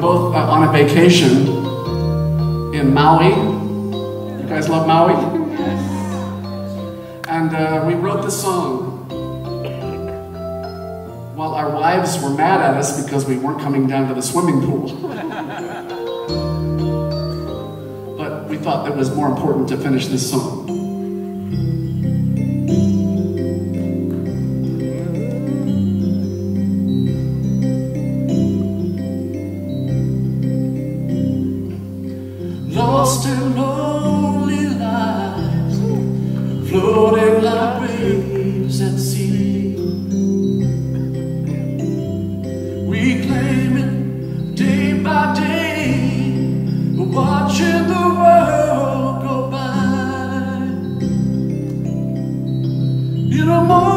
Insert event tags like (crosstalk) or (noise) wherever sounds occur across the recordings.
both uh, on a vacation in Maui. You guys love Maui? (laughs) And uh, we wrote this song while our wives were mad at us because we weren't coming down to the swimming pool. (laughs) but we thought that it was more important to finish this song. Lonely lives, floating like at sea. Day by day, watching the world go by. In a moment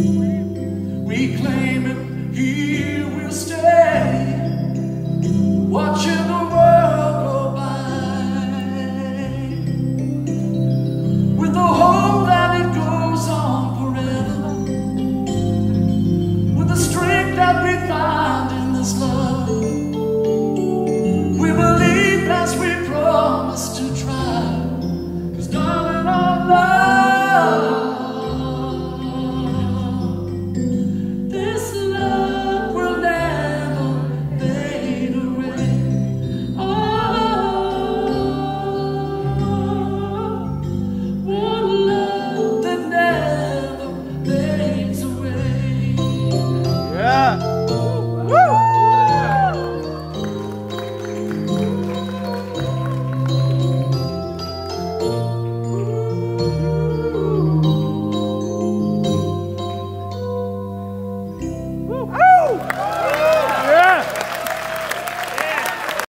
We claim it, He will stay, watching the world go by. With the hope that it goes on forever, with the strength that we find in this love.